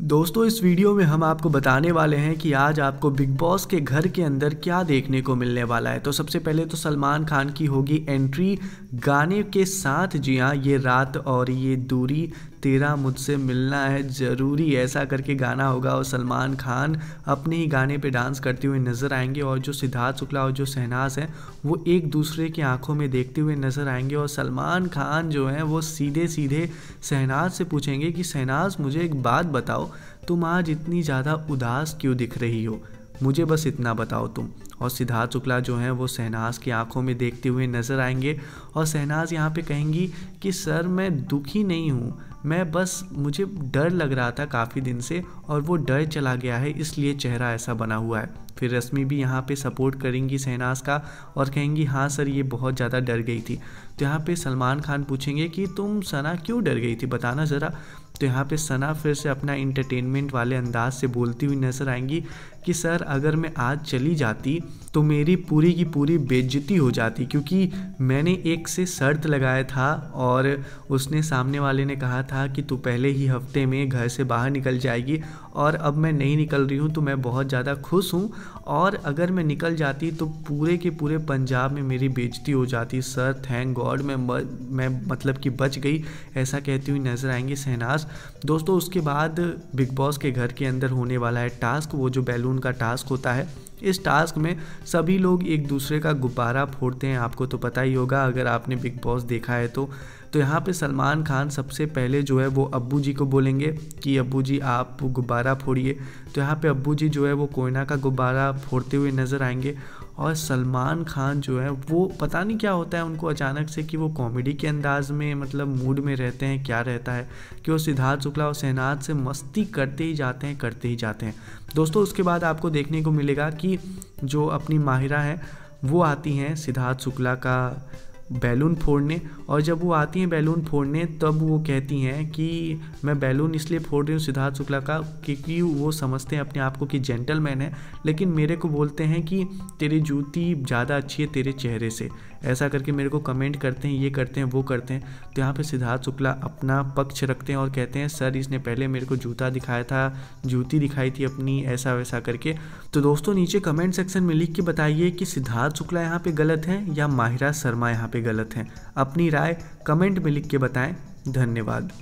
दोस्तों, इस वीडियो में हम आपको बताने वाले हैं कि आज आपको बिग बॉस के घर के अंदर क्या देखने को मिलने वाला है। तो सबसे पहले तो सलमान खान की होगी एंट्री। गाने के साथ, जी हाँ ये रात और ये दूरी तेरा मुझसे मिलना है ज़रूरी, ऐसा करके गाना होगा। और सलमान खान अपने ही गाने पे डांस करते हुए नज़र आएँगे और जो सिद्धार्थ शुक्ला और जो शहनाज हैं, वो एक दूसरे की आँखों में देखते हुए नज़र आएँगे। और सलमान खान जो हैं, वो सीधे सीधे शहनाज से पूछेंगे कि, शहनाज, मुझे एक बात बताओ, तुम आज इतनी ज़्यादा उदास क्यों दिख रही हो? मुझे बस इतना बताओ तुम। और सिद्धार्थ शुक्ला जो हैं, वो शहनाज की आँखों में देखते हुए नज़र आएँगे। और शहनाज यहाँ पे कहेंगी कि, सर, मैं दुखी नहीं हूँ। मैं बस, मुझे डर लग रहा था काफ़ी दिन से और वो डर चला गया है, इसलिए चेहरा ऐसा बना हुआ है। फिर रश्मि भी यहाँ पे सपोर्ट करेंगी शहनाज का और कहेंगी हाँ सर, ये बहुत ज़्यादा डर गई थी। तो यहाँ पे सलमान खान पूछेंगे कि, तुम सना क्यों डर गई थी? बताना ज़रा। तो यहाँ पे सना फिर से अपना इंटरटेनमेंट वाले अंदाज से बोलती हुई नज़र आएँगी कि, सर, अगर मैं आज चली जाती तो मेरी पूरी की पूरी बेज्जती हो जाती क्योंकि मैंने एक से शर्त लगाया था और उसने सामने वाले ने कहा था कि तू पहले ही हफ़्ते में घर से बाहर निकल जाएगी और अब मैं नहीं निकल रही हूँ तो मैं बहुत ज़्यादा खुश हूँ और अगर मैं निकल जाती तो पूरे के पूरे पंजाब में मेरी बेजती हो जाती। सर थैंक गॉड मैं मैं मतलब कि बच गई, ऐसा कहती हुई नज़र आएँगी शहनाज। दोस्तों, उसके बाद बिग बॉस के घर के अंदर होने वाला है टास्क। वो जो बैलून का टास्क होता है, इस टास्क में सभी लोग एक दूसरे का गुब्बारा फोड़ते हैं। आपको तो पता ही होगा, अगर आपने बिग बॉस देखा है तो। तो यहाँ पे सलमान खान सबसे पहले जो है वो अब्बू जी को बोलेंगे कि, अब्बू जी, आप गुब्बारा फोड़िए। तो यहाँ पे अब्बू जी जो है वो कोयना का गुब्बारा फोड़ते हुए नज़र आएँगे। और सलमान खान जो है, वो पता नहीं क्या होता है उनको अचानक से कि वो कॉमेडी के अंदाज में मतलब मूड में रहते हैं, क्या रहता है, कि वो सिद्धार्थ शुक्ला और शहनाज से मस्ती करते ही जाते हैं, करते ही जाते हैं। दोस्तों, उसके बाद आपको देखने को मिलेगा कि जो अपनी माहिरा है, वो आती हैं सिद्धार्थ शुक्ला का बैलून फोड़ने, और जब वो आती हैं बैलून फोड़ने, तब वो कहती हैं कि मैं बैलून इसलिए फोड़ रही हूँ सिद्धार्थ शुक्ला का, क्योंकि वो समझते हैं अपने आप को कि जेंटलमैन है, लेकिन मेरे को बोलते हैं कि तेरी जूती ज़्यादा अच्छी है तेरे चेहरे से। ऐसा करके मेरे को कमेंट करते हैं, ये करते हैं, वो करते हैं। तो यहाँ पर सिद्धार्थ शुक्ला अपना पक्ष रखते हैं और कहते हैं, सर, इसने पहले मेरे को जूता दिखाया था, जूती दिखाई थी अपनी, ऐसा वैसा करके। तो दोस्तों, नीचे कमेंट सेक्शन में लिख के बताइए कि सिद्धार्थ शुक्ला यहाँ पे गलत है या माहिरा शर्मा यहाँ पे गलत हैं। अपनी राय कमेंट में लिख के बताएँ। धन्यवाद।